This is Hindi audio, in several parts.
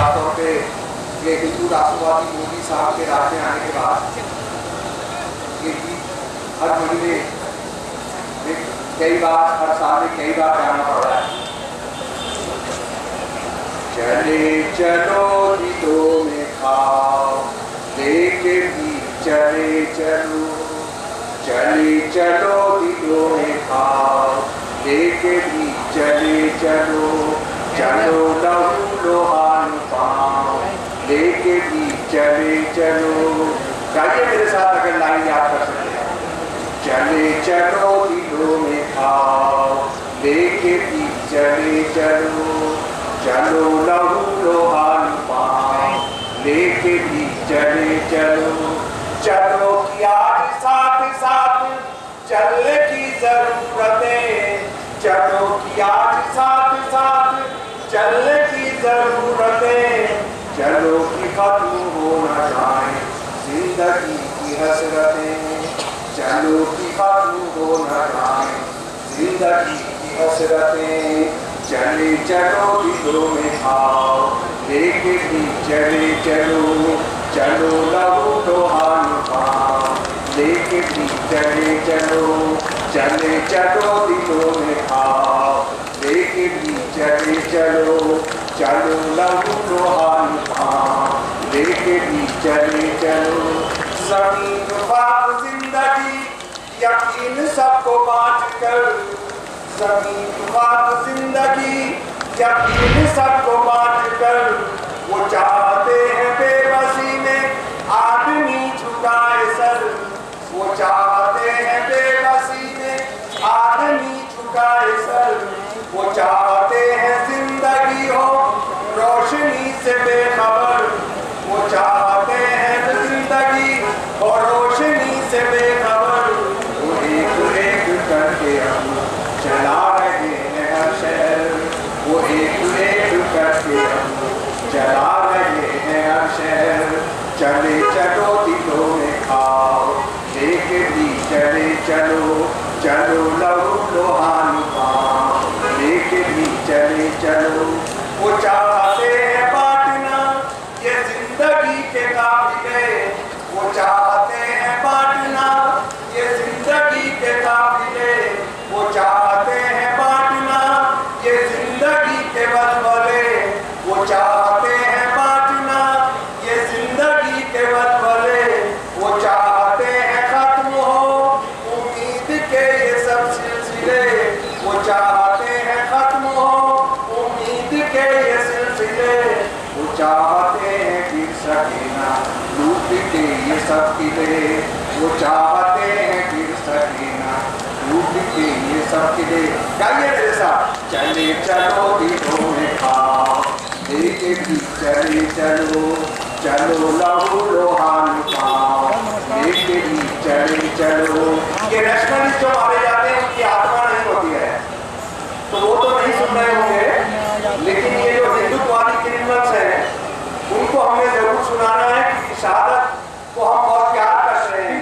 खासतौर पे ये हिंदू राष्ट्रवादी मोदी साहब के राज में आने के बाद ये गीत हर महीने कई बार, हर साल में कई बार गाना पड़ रहा है। चले चलो दिलों में खाओ लेके भी चले चलो। चले चलो दिलों में खाओ लेके भी चले चलो। चलो लहू लोहान पाओ लेके भी चले चलो। गाइए मेरे साथ अगर लाइन याद कर सकते हैं चले चलो दिलों में खाओ, लेके भी चले चलो। चलो लहू लोहान पाओ, लेके भी चले चलो। चलो कि आज साथ साथ चलने की ज़रूरत। है चलो कि आज साथ साथ चलने की ज़रूरत है चलो कि खत्म हो न जाए ज़िंदगी की हसरतें चलो कि खत्म हो न जाए ज़िंदगी की हसरतें चले चलो दिलों में आओ लेके भी चले चलो चलो लहू लोहान पाओ लेके भी चले चलो चले चलो दिलों में आओ लेके भी चले चलो चलो लहू लोहान पाओ लेके भी चले चलो बाप ज़िंदगी, यकीन सबको बांट कर। बाप ज़िंदगी, यकीन सबको बांट कर। वो चाहते हैं बेबसी में, आदमी झुकाए सर। वो चाहते चला हैं दिलों चले चलो लहू लोहान पाओ लेके भी चले चलो वो चाहते हैं बांटना ये ज़िंदगी के काबिले वो चाहते हैं बांटना ये ज़िंदगी के काबिले वो चाहते हैं बांटना ये ज़िंदगी के बदबले वो चाहते हैं बांटना ये ज़िंदगी के बदबले वो चाहते हैं खत्म हो उम्मीद के ये सब सिलसिले वो चाहते हैं खत्म हो उम्मीद के ये सिलसिले वो चाहते हैं गिर सके ना लूट के ये सब किले वो चाहते हैं गिर सके ना लूट के ये सब किले गाइए मेरे साथ। चले चलो दिलों में खाओ। लेके भी चले चलो चलो लहू लोहान पाओ लेके भी चले चलो। ये नेशनलिस्ट जो मारे जाते हैं, उनकी आत्मा नहीं होती है। तो वो तो नहीं सुन रहे होंगे, लेकिन ये जो हिंदुत्ववादी क्रिमिनल्स हैं, उनको हमें ज़रूर सुनाना है कि शहादत को हम बहुत प्यार कर रहे हैं?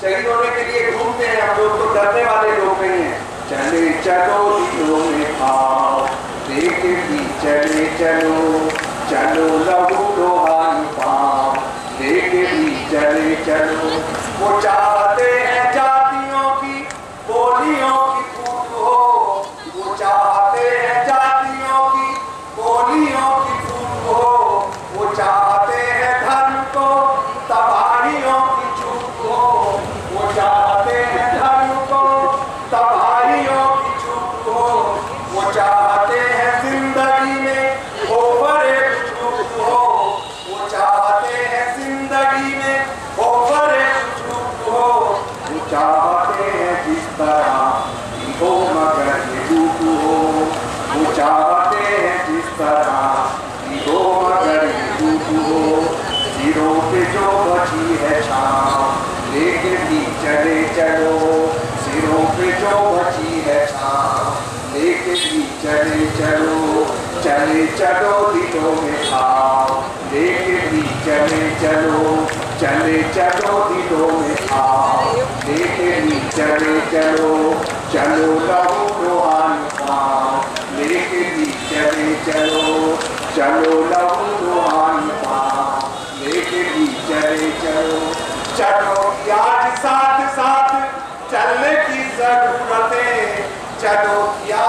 शहीद होने के लिए घूमते हैं, हम लोग तो डरने वाले लोग नहीं हैं। चले चलो दिलों में आओ देख भी चले चलो चलो लहू, लोहान पाओ देखे भी चले चलो, वो चाहते तरह की मगर ये वो चाहते हैं जिस तरह की मगर ये सिरों पे जो बची है छाँव लेके भी चले चलो सिरों पे जो बची है छाँव लेके भी चले चलो चले चलो दिलों में आओ लेके भी चले चलो चले चलो दिलों में आओ लेके चलो चलो चलो लहो दोहान पास लेके भी चले, चलो चलो, लहो दोहान पास लेके भी चले, चलो चलो, प्यार साथ साथ, चलने की ज़रूरत है चलो, प्यार